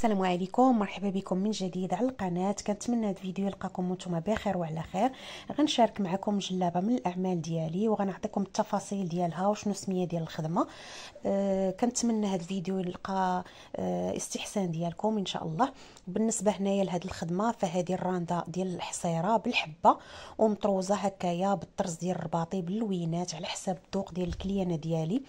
السلام عليكم مرحبا بكم من جديد على القناة. كنتمنى هذا الفيديو يلقاكم وأنتم بخير وعلى خير. غنشارك معكم جلابة من الأعمال ديالي وغنعطيكم التفاصيل ديالها وشنو السمية ديال الخدمة. أه كنتمنى هذا الفيديو يلقى أه استحسان ديالكم إن شاء الله. بالنسبة هنايا لهذه الخدمة فهذه الرانده ديال الحصيرة بالحبة ومطروزة هكايا بالطرز ديال الرباطي باللوينات على حساب الذوق ديال الكليانة ديالي.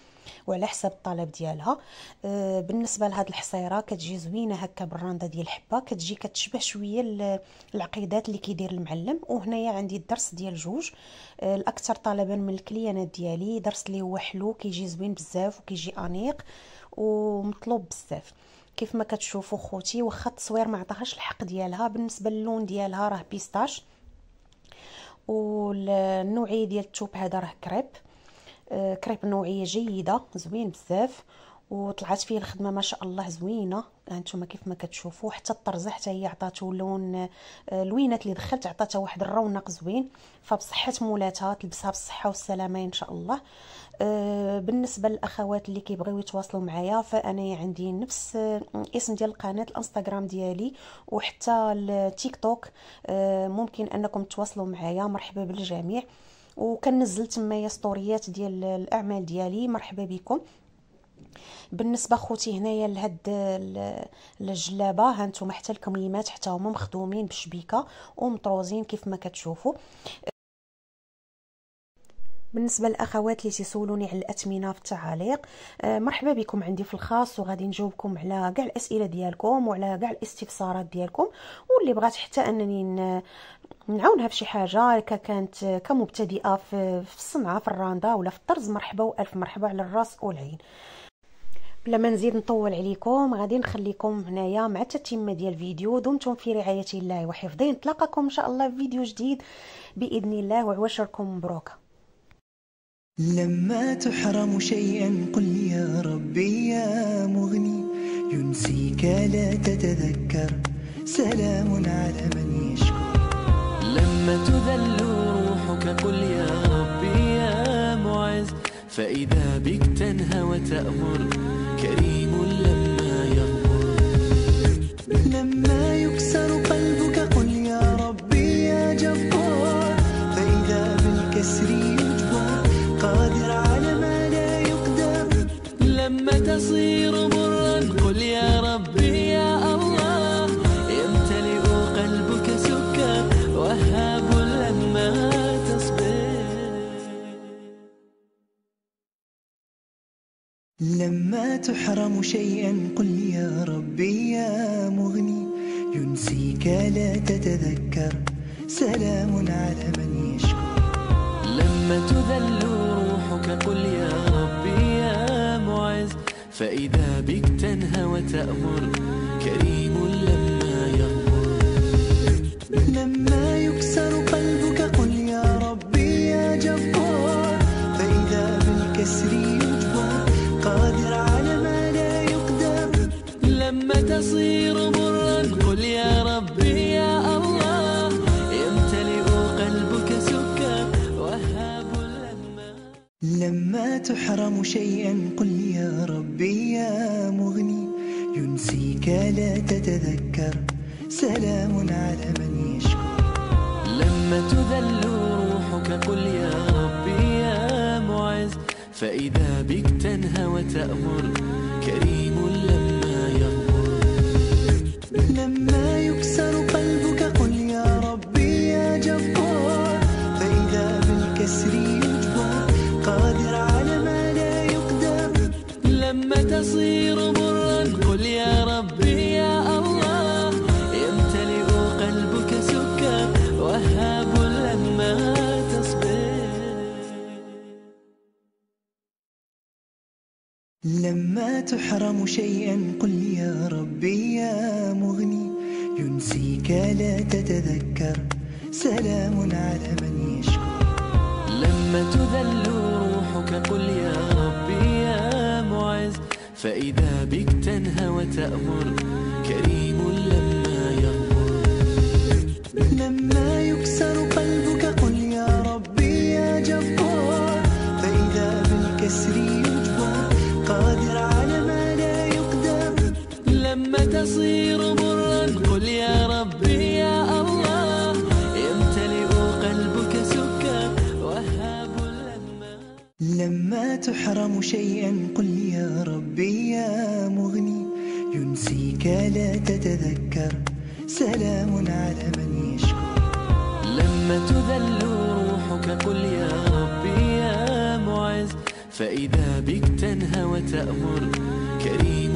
وعلى حساب الطلب ديالها. أه بالنسبة لهاد الحصيرة كتجي زوينة هكا بالرانده ديال الحبة كتجي كتشبه شوية العقيدات اللي كيدير المعلم. وهنايا عندي الدرس ديال جوج. أه الأكثر طلبا من الكليانات ديالي درس اللي هو حلو كيجي زوين بزاف وكيجي أنيق ومطلوب بزاف. كيف ما كتشوفوا خوتي واخا التصوير ما عطاهاش الحق ديالها بالنسبة للون ديالها راه بيستاش. والنوعية ديال الثوب هذا راه كريب. كريب نوعية جيدة زوين بزاف وطلعت فيه الخدمة ما شاء الله زوينة. هانتوما كيف ما كتشوفوا حتى الطرزة حتى هي عطاتو لون الوينات اللي دخلت عطاتها واحد الرونق زوين. فبصحة مولاتها تلبسها بالصحة والسلامة إن شاء الله. بالنسبة للأخوات اللي كيبغيو يتواصلوا معايا فأنا عندي نفس اسم ديال القناة الإنستغرام ديالي وحتى التيك توك. ممكن أنكم تواصلوا معايا. مرحبا بالجميع. وكنزل تمايا ستوريات ديال الأعمال ديالي. مرحبا بكم. بالنسبة خوتي هنايا لهاد الجلابة ها نتوما حتى الكميمات حتى هما مخدومين بالشبيكه ومطروزين كيف ما كتشوفوا. بالنسبة للأخوات اللي تيسولوني على الاثمنه في التعاليق آه مرحبا بكم عندي في الخاص وغادي نجاوبكم على كاع الأسئلة ديالكم وعلى كاع الاستفسارات ديالكم. واللي بغات حتى أنني نعاونها في شي حاجة كانت كمبتدئة في, الصنعة في الراندا ولا في الطرز مرحبا وألف مرحبا على الراس والعين. بلا ما نزيد نطول عليكم غادي نخليكم هنايا مع التتمة ديال الفيديو دمتم في رعاية الله وحفظه نتلاقاكم إن شاء الله في فيديو جديد بإذن الله وعواشركم مبروكة. لما تحرم شيئا قل يا ربي يا مغني ينسيك لا تتذكر. سلام على من يشكر. لما تذل روحك قل يا ربي يا معز فإذا بك تنهى وتأمر كريم لما تصير مرا قل يا ربي يا الله يمتلئ قلبك سكر وهاب لما تصبر. لما تحرم شيئا قل يا ربي يا مغني ينسيك لا تتذكر. سلام على من يشكر. لما تذل روحك قل يا ربي فإذا بك تنهى وتأمر كريم لما يغمر. لما يكسر قلبك قل يا ربي يا جبار فإذا بالكسر يجبر قادر على ما لا يقدر. لما تصير مرا قل يا ربي يا الله. يمتلئ قلبك سكر وهاب لما لما تحرم شيئا قل ينسيك لا تتذكر. سلام على من يشكر. لما تذل روحك قل يا ربي يا معز. فإذا بك تنهى وتأمر كريم لما يغمر. لما يكسر قلبك قل يا ربي يا جبار فإذا بالكسر يجبر قادر على ما لا يقدر. لما تصير لما تحرم شيئا قل يا ربي يا مغني ينسيك لا تتذكر. سلام على من يشكر. لما تذل روحك قل يا ربي يا معز. فإذا بك تنهى وتأمر كريم لما يغمر لما يكسر تصير مرا. قل يا ربي يا الله يمتلئ قلبك سكر وهاب لما لما تحرم شيئا قل يا ربي يا مغني ينسيك لا تتذكر. سلام على من يشكر. لما تذل روحك قل يا ربي يا معز. فإذا بك تنهى وتأمر كريم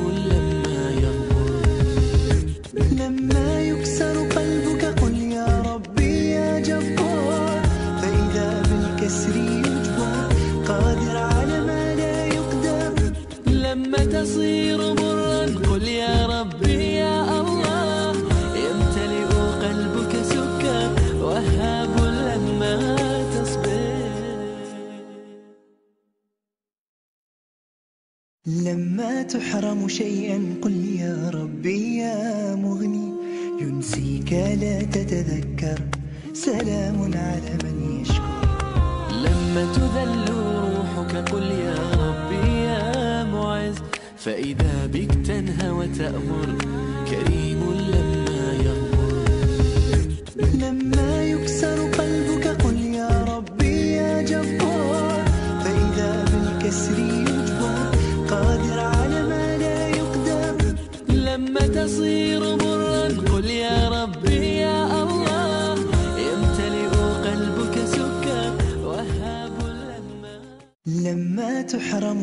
لما يكسر قلبك قل يا ربي يا جبار فإذا بالكسر يجبر قادر على ما لا يقدر. لما تصير مرا قل يا ربي يا الله لما تحرم شيئا قل يا ربي يا مغني ينسيك لا تتذكر. سلام على من يشكر. لما تذل روحك قل يا ربي يا معز فإذا بك تنهى وتأمر.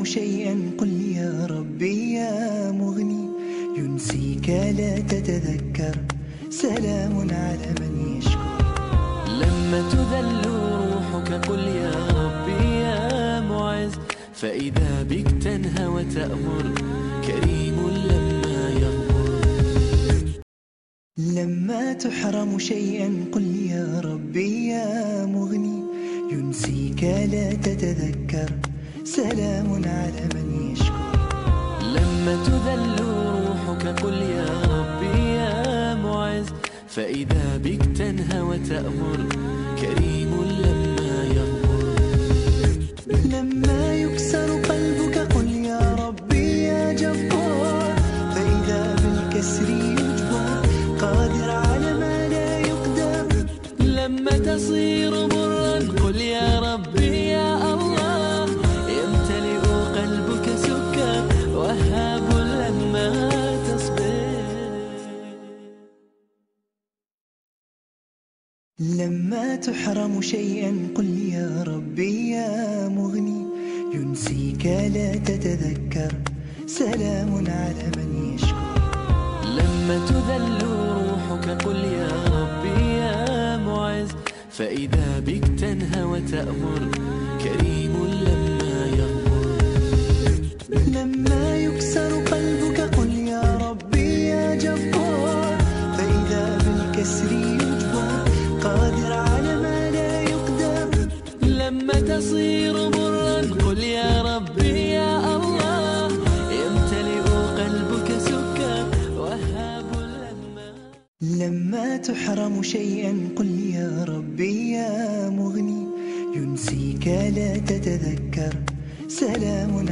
شيئا قل يا ربي يا مغني ينسيك لا تتذكر. سلام على من يشكر. لما تذل روحك قل يا ربي يا معز. فإذا بك تنهى وتأمر كريم لما يغفر لما تحرم شيئا قل يا ربي يا مغني ينسيك لا تتذكر. سلام على من يشكر. لما تذل روحك قل يا ربي يا معز فإذا بك تنهى وتأمر كريم شيئا قل يا ربي يا مغني ينسيك لا تتذكر. سلام على من يشكر. لما تذل روحك قل يا ربي يا معز. فإذا بك تنهى وتأمر كريم لما تحرم شيئا قل يا ربي يا مغني ينسيك لا تتذكر. سلام